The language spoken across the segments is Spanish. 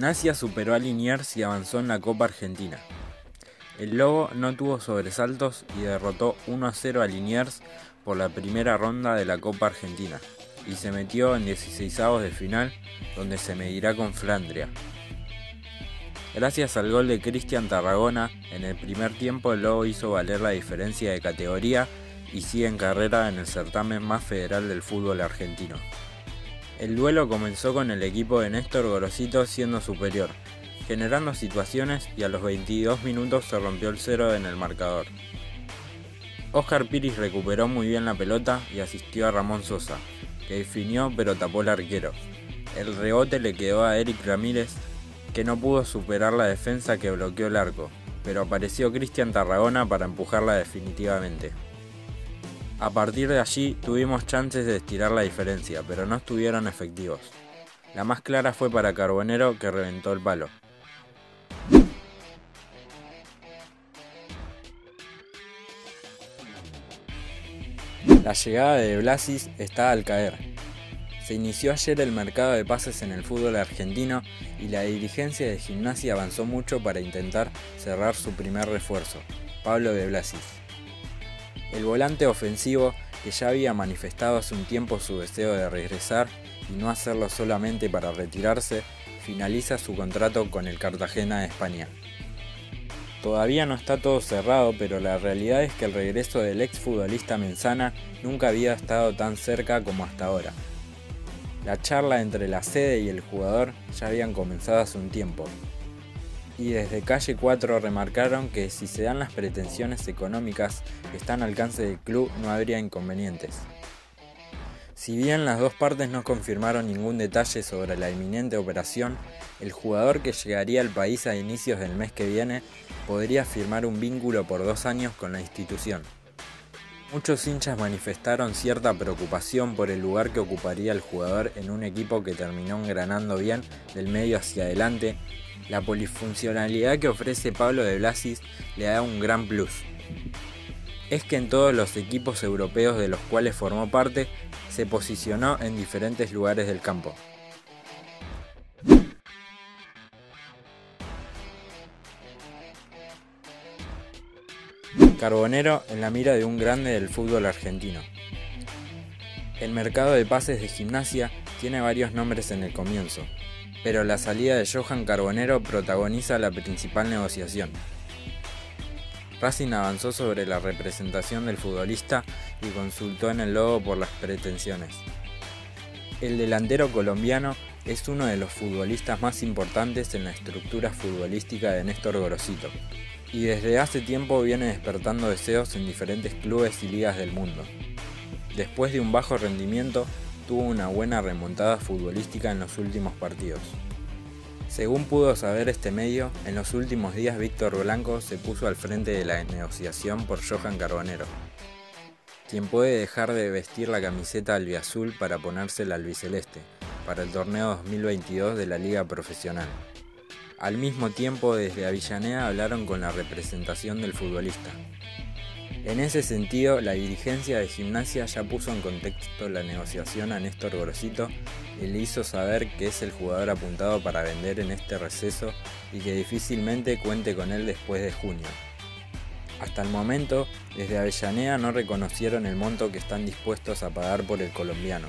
Gimnasia superó a Liniers y avanzó en la Copa Argentina. El Lobo no tuvo sobresaltos y derrotó 1 a 0 a Liniers por la primera ronda de la Copa Argentina y se metió en 16 de final donde se medirá con Flandria. Gracias al gol de Cristian Tarragona, en el primer tiempo el Lobo hizo valer la diferencia de categoría y sigue en carrera en el certamen más federal del fútbol argentino. El duelo comenzó con el equipo de Néstor Gorosito siendo superior, generando situaciones y a los 22 minutos se rompió el cero en el marcador. Oscar Piris recuperó muy bien la pelota y asistió a Ramón Sosa, que definió pero tapó el arquero. El rebote le quedó a Eric Ramírez, que no pudo superar la defensa que bloqueó el arco, pero apareció Cristian Tarragona para empujarla definitivamente. A partir de allí tuvimos chances de estirar la diferencia, pero no estuvieron efectivos. La más clara fue para Carbonero que reventó el palo. La llegada de Blasis está al caer. Se inició ayer el mercado de pases en el fútbol argentino y la dirigencia de gimnasia avanzó mucho para intentar cerrar su primer refuerzo, Pablo de Blasis. El volante ofensivo, que ya había manifestado hace un tiempo su deseo de regresar y no hacerlo solamente para retirarse, finaliza su contrato con el Cartagena de España. Todavía no está todo cerrado, pero la realidad es que el regreso del exfutbolista Menzana nunca había estado tan cerca como hasta ahora. La charla entre la sede y el jugador ya habían comenzado hace un tiempo, y desde Calle 4 remarcaron que si se dan las pretensiones económicas que están al alcance del club no habría inconvenientes. Si bien las dos partes no confirmaron ningún detalle sobre la inminente operación, el jugador que llegaría al país a inicios del mes que viene podría firmar un vínculo por dos años con la institución. Muchos hinchas manifestaron cierta preocupación por el lugar que ocuparía el jugador en un equipo que terminó engranando bien del medio hacia adelante la polifuncionalidad que ofrece Pablo de Blasis le da un gran plus. Es que en todos los equipos europeos de los cuales formó parte, se posicionó en diferentes lugares del campo. Carbonero en la mira de un grande del fútbol argentino. El mercado de pases de gimnasia tiene varios nombres en el comienzo, pero la salida de Johan Carbonero protagoniza la principal negociación. Racing avanzó sobre la representación del futbolista y consultó en el logo por las pretensiones. El delantero colombiano es uno de los futbolistas más importantes en la estructura futbolística de Néstor Gorosito, y desde hace tiempo viene despertando deseos en diferentes clubes y ligas del mundo. Después de un bajo rendimiento, tuvo una buena remontada futbolística en los últimos partidos. Según pudo saber este medio, en los últimos días Víctor Blanco se puso al frente de la negociación por Johan Carbonero, quien puede dejar de vestir la camiseta albiazul para ponérsela albiceleste para el torneo 2022 de la Liga Profesional. Al mismo tiempo, desde Avellaneda hablaron con la representación del futbolista, en ese sentido, la dirigencia de gimnasia ya puso en contexto la negociación a Néstor Gorosito y le hizo saber que es el jugador apuntado para vender en este receso y que difícilmente cuente con él después de junio. Hasta el momento, desde Avellaneda no reconocieron el monto que están dispuestos a pagar por el colombiano,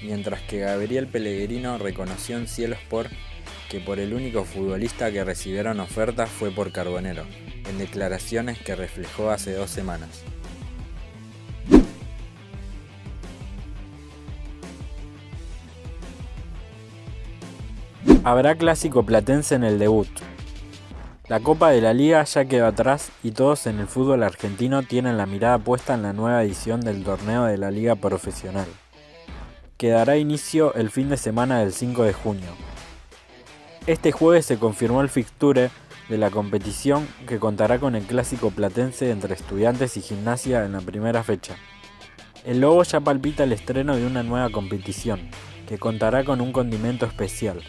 mientras que Gabriel Pellegrino reconoció en Cielos por que por el único futbolista que recibieron oferta fue por Carbonero, en declaraciones que reflejó hace dos semanas. Habrá clásico platense en el debut. La Copa de la Liga ya quedó atrás y todos en el fútbol argentino tienen la mirada puesta en la nueva edición del torneo de la Liga Profesional, que dará inicio el fin de semana del 5 de junio. Este jueves se confirmó el fixture de la competición que contará con el clásico platense entre estudiantes y gimnasia en la primera fecha. El Lobo ya palpita el estreno de una nueva competición, que contará con un condimento especial.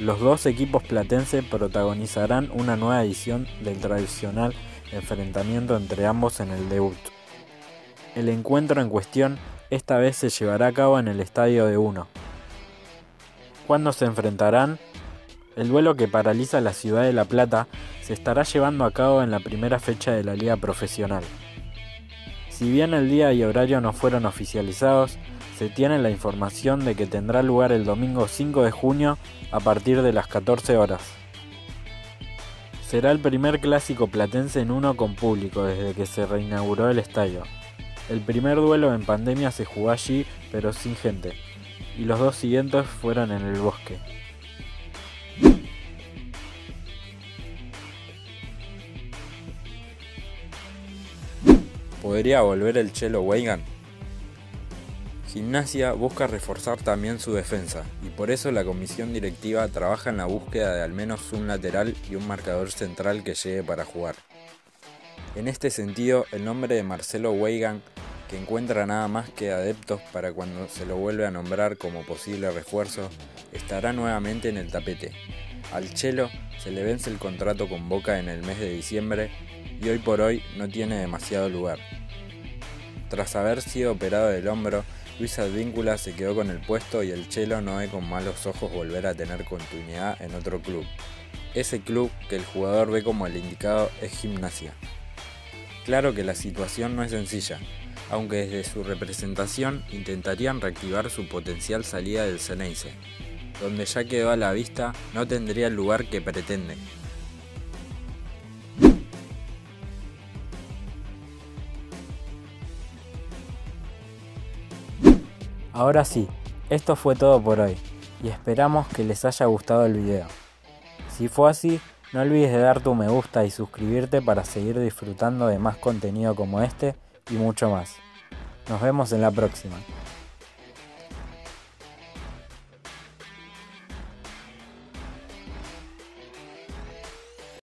Los dos equipos platenses protagonizarán una nueva edición del tradicional enfrentamiento entre ambos en el debut. El encuentro en cuestión esta vez se llevará a cabo en el Estadio de Uno. ¿Cuándo se enfrentarán? El duelo que paraliza la ciudad de La Plata se estará llevando a cabo en la primera fecha de la liga profesional. Si bien el día y horario no fueron oficializados, se tiene la información de que tendrá lugar el domingo 5 de junio a partir de las 14 horas. Será el primer clásico platense en uno con público desde que se reinauguró el estadio. El primer duelo en pandemia se jugó allí, pero sin gente, y los dos siguientes fueron en el bosque. ¿Podría volver el Chelo Weigan? Gimnasia busca reforzar también su defensa y por eso la comisión directiva trabaja en la búsqueda de al menos un lateral y un marcador central que llegue para jugar. En este sentido, el nombre de Marcelo Weigan, que encuentra nada más que adeptos para cuando se lo vuelve a nombrar como posible refuerzo, estará nuevamente en el tapete. Al Chelo se le vence el contrato con Boca en el mes de diciembre y hoy por hoy no tiene demasiado lugar. Tras haber sido operado del hombro, Luis Advíncula se quedó con el puesto y el Chelo no ve con malos ojos volver a tener continuidad en otro club. Ese club que el jugador ve como el indicado es gimnasia. Claro que la situación no es sencilla, aunque desde su representación intentarían reactivar su potencial salida del Ceneice, donde ya quedó a la vista no tendría el lugar que pretende, Ahora sí, esto fue todo por hoy y esperamos que les haya gustado el video. Si fue así, no olvides de dar tu me gusta y suscribirte para seguir disfrutando de más contenido como este y mucho más. Nos vemos en la próxima.